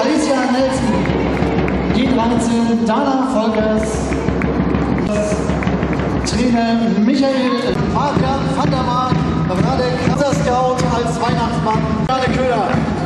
Alicia Nelson, G13, Dana Volkers, Trainer Michael Parker, Vandermark, Radek Scout als Weihnachtsmann, Radek Köhler.